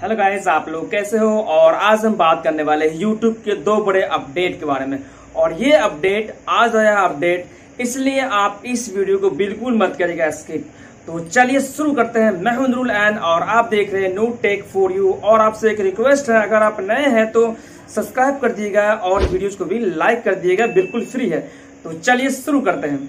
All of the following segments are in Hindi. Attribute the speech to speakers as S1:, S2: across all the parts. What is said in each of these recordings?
S1: हेलो गाइस आप लोग कैसे हो? और आज हम बात करने वाले हैं यूट्यूब के दो बड़े अपडेट के बारे में। और ये अपडेट आज आया अपडेट इसलिए आप इस वीडियो को बिल्कुल मत करिएगा स्किप तो चलिए शुरू करते हैं। मैं हूँ नूरुल एन, और आप देख रहे हैं नो टेक फॉर यू और आपसे एक रिक्वेस्ट है, अगर आप नए हैं तो सब्सक्राइब कर दिएगा और वीडियोज़ को भी लाइक कर दिएगा बिल्कुल फ्री है। तो चलिए शुरू करते हैं।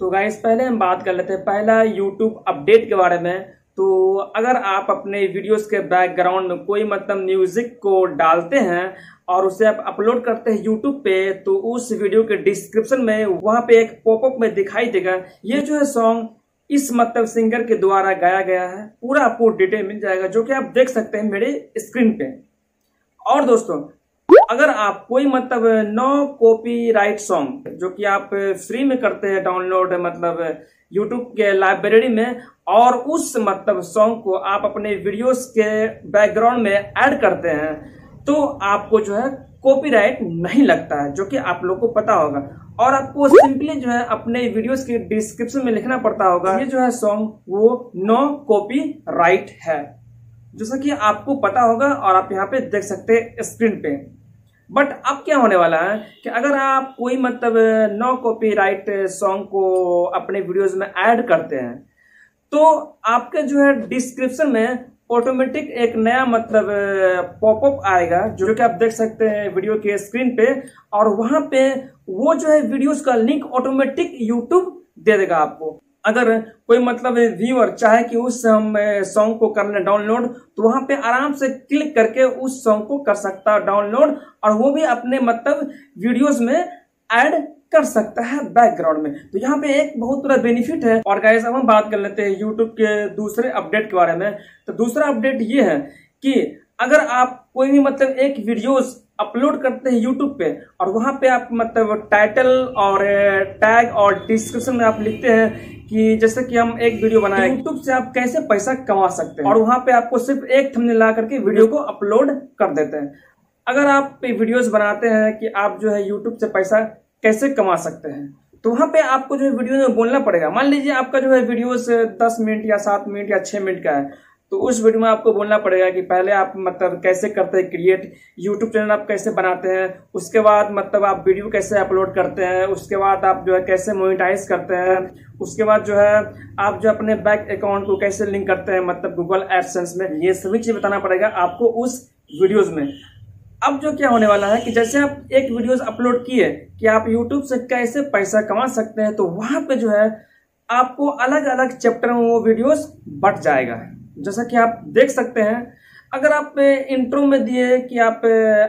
S1: तो गाइस पहले हम बात कर लेते हैं पहला यूट्यूब अपडेट के बारे में। तो अगर आप अपने वीडियोस के बैकग्राउंड में कोई मतलब म्यूज़िक को डालते हैं और उसे आप अपलोड करते हैं यूट्यूब पे तो उस वीडियो के डिस्क्रिप्शन में वहाँ पे एक पॉपअप में दिखाई देगा। ये जो है सॉन्ग इस मतलब सिंगर के द्वारा गाया गया है। पूरा आपको डिटेल मिल जाएगा, जो कि आप देख सकते हैं मेरे स्क्रीन पे। और दोस्तों, अगर आप कोई मतलब नो कॉपी राइट सॉन्ग जो कि आप फ्री में करते हैं डाउनलोड मतलब यूट्यूब के लाइब्रेरी में और उस मतलब सॉन्ग को आप अपने वीडियोस के बैकग्राउंड में ऐड करते हैं तो आपको जो है कॉपीराइट नहीं लगता है, जो कि आप लोग को पता होगा। और आपको सिंपली जो है अपने वीडियोस के डिस्क्रिप्शन में लिखना पड़ता होगा। ये जो है सॉन्ग वो नो कॉपी राइट है। जैसा कि आपको पता होगा और आप यहाँ पे देख सकते हैं स्क्रीन पे। बट अब क्या होने वाला है कि अगर आप कोई मतलब नो कॉपी राइट सॉन्ग को अपने वीडियोस में ऐड करते हैं तो आपके जो है डिस्क्रिप्शन में ऑटोमेटिक एक नया मतलब पॉपअप आएगा, जो कि आप देख सकते हैं वीडियो के स्क्रीन पे, और वहाँ पे वो जो है वीडियोस का लिंक ऑटोमेटिक यूट्यूब दे देगा आपको। अगर कोई मतलब व्यूअर चाहे कि उस सॉन्ग को करना डाउनलोड तो वहाँ पे आराम से क्लिक करके उस सॉन्ग को कर सकता है डाउनलोड और वो भी अपने मतलब वीडियोस में ऐड कर सकता है बैकग्राउंड में। तो यहाँ पे एक बहुत बड़ा बेनिफिट है। और गाइस अब हम बात कर लेते हैं यूट्यूब के दूसरे अपडेट के बारे में। तो दूसरा अपडेट ये है कि अगर आप कोई भी मतलब एक वीडियोस अपलोड करते हैं यूट्यूब पे और वहाँ पे आप मतलब टाइटल और टैग और डिस्क्रिप्शन में आप लिखते हैं कि जैसे कि हम एक वीडियो बनाए। यूट्यूब से आप कैसे पैसा कमा सकते हैं? और वहाँ पे आपको सिर्फ़ एक थंबनेल ला करके वीडियो को अपलोड कर देते हैं। अगर आप वीडियोस बनाते हैं कि आप जो है यूट्यूब से पैसा कैसे कमा सकते हैं तो वहाँ पे आपको जो है वीडियो में बोलना पड़ेगा। मान लीजिए आपका जो है वीडियोस दस मिनट या सात मिनट या छह मिनट का है। तो उस वीडियो में आपको बोलना पड़ेगा कि पहले आप मतलब कैसे करते हैं क्रिएट यूट्यूब चैनल आप कैसे बनाते हैं, उसके बाद मतलब आप वीडियो कैसे अपलोड करते हैं, उसके बाद आप जो है कैसे मोनिटाइज करते हैं, उसके बाद जो है आप जो अपने बैंक अकाउंट को कैसे लिंक करते हैं मतलब गूगल एडसेंस में, ये सभी चीज़ बताना पड़ेगा आपको उस वीडियोज़ में। अब जो क्या होने वाला है कि जैसे आप एक वीडियोस अपलोड किए कि आप यूट्यूब से कैसे पैसा कमा सकते हैं तो वहाँ पे जो है आपको अलग अलग चैप्टर में वो वीडियोस बट जाएगा। जैसा कि आप देख सकते हैं, अगर आप इंट्रो में दिए कि आप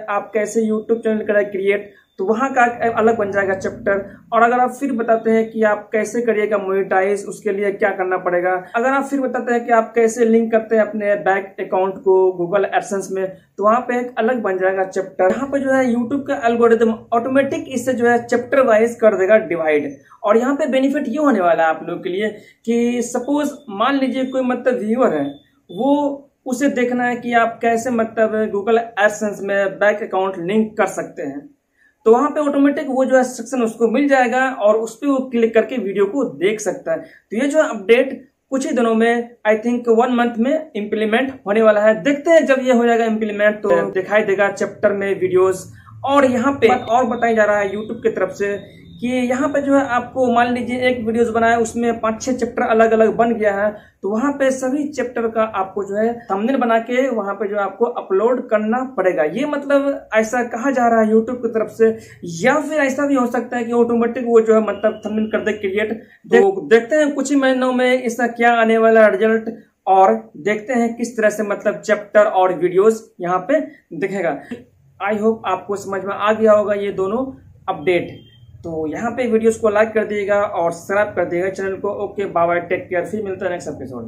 S1: आप कैसे यूट्यूब चैनल करें क्रिएट तो वहाँ का अलग बन जाएगा चैप्टर और अगर आप फिर बताते हैं कि आप कैसे करिएगा मोनिटाइज उसके लिए क्या करना पड़ेगा। अगर आप फिर बताते हैं कि आप कैसे लिंक करते हैं अपने बैंक अकाउंट को गूगल एडसेंस में तो वहाँ पे एक अलग बन जाएगा चैप्टर यहाँ पे जो है यूट्यूब का एल्गोरिदम ऑटोमेटिक इससे जो है चैप्टर वाइज कर देगा डिवाइड और यहाँ पे बेनिफिट ये होने वाला है आप लोग के लिए कि सपोज़ मान लीजिए कोई मतलब व्यूअर है, वो उसे देखना है कि आप कैसे मतलब गूगल एडसेंस में बैंक अकाउंट लिंक कर सकते हैं। तो वहाँ पे ऑटोमेटिक वो जो है सेक्शन उसको मिल जाएगा और उस पर वो क्लिक करके वीडियो को देख सकता है। तो ये जो अपडेट कुछ ही दिनों में आई थिंक वन मंथ में इम्प्लीमेंट होने वाला है। देखते हैं जब ये हो जाएगा इम्प्लीमेंट तो दिखाई देगा चैप्टर में वीडियोस और यहाँ पे और बताया जा रहा है यूट्यूब की तरफ़ से कि यहाँ पे जो है आपको मान लीजिए एक वीडियोस बनाया उसमें पाँच छह चैप्टर अलग अलग बन गया है तो वहाँ पे सभी चैप्टर का आपको जो है थंबनेल बना के वहाँ पे जो आपको अपलोड करना पड़ेगा। ये मतलब ऐसा कहा जा रहा है यूट्यूब की तरफ़ से या फिर ऐसा भी हो सकता है कि ऑटोमेटिक वो जो है मतलब थंबनेल कर दे क्रिएट तो देखते हैं कुछ ही महीनों में इसका क्या आने वाला रिज़ल्ट और देखते हैं किस तरह से मतलब चैप्टर और वीडियोस यहाँ पे दिखेगा। आई होप आपको समझ में आ गया होगा ये दोनों अपडेट तो यहाँ पे वीडियोस को लाइक कर दिएगा और सब्सक्राइब कर दिएगा चैनल को। Okay bye bye take care. फिर मिलता है नेक्स्ट एपिसोड